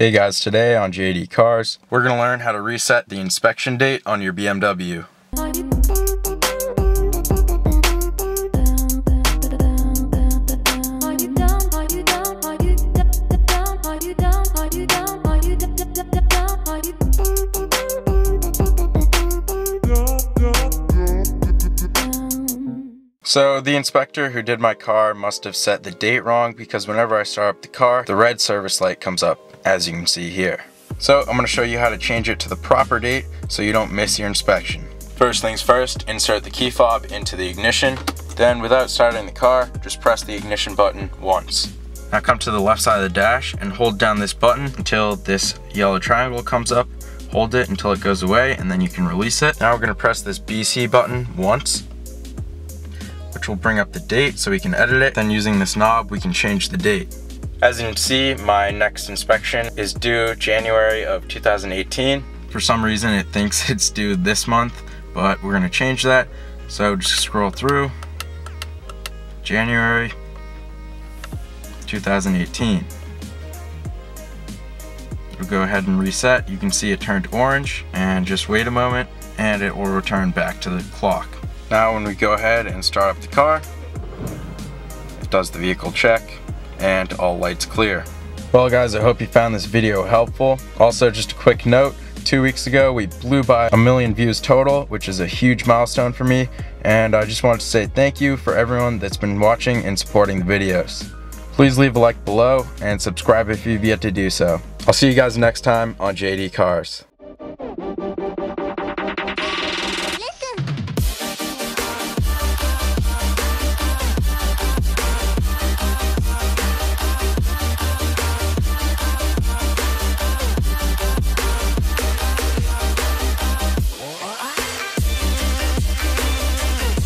Hey guys, today on JD Cars, we're to learn how to reset the inspection date on your BMW. So the inspector who did my car must have set the date wrong because whenever I start up the car, the red service light comes up, as you can see here. So I'm going to show you how to change it to the proper date so you don't miss your inspection. First things first, insert the key fob into the ignition. Then without starting the car, just press the ignition button once. Now come to the left side of the dash and hold down this button until this yellow triangle comes up. Hold it until it goes away and then you can release it. Now we're going to press this BC button once which will bring up the date so we can edit it. Then using this knob, we can change the date. As you can see, my next inspection is due January of 2018. For some reason, it thinks it's due this month, but we're gonna change that. So just scroll through, January 2018. We'll go ahead and reset. You can see it turned orange and just wait a moment and it will return back to the clock. Now when we go ahead and start up the car, it does the vehicle check and all lights clear. Well guys, I hope you found this video helpful. Also just a quick note, two weeks ago we blew by a million views total, which is a huge milestone for me. And I just wanted to say thank you for everyone that's been watching and supporting the videos. Please leave a like below and subscribe if you've yet to do so. I'll see you guys next time on JD Cars.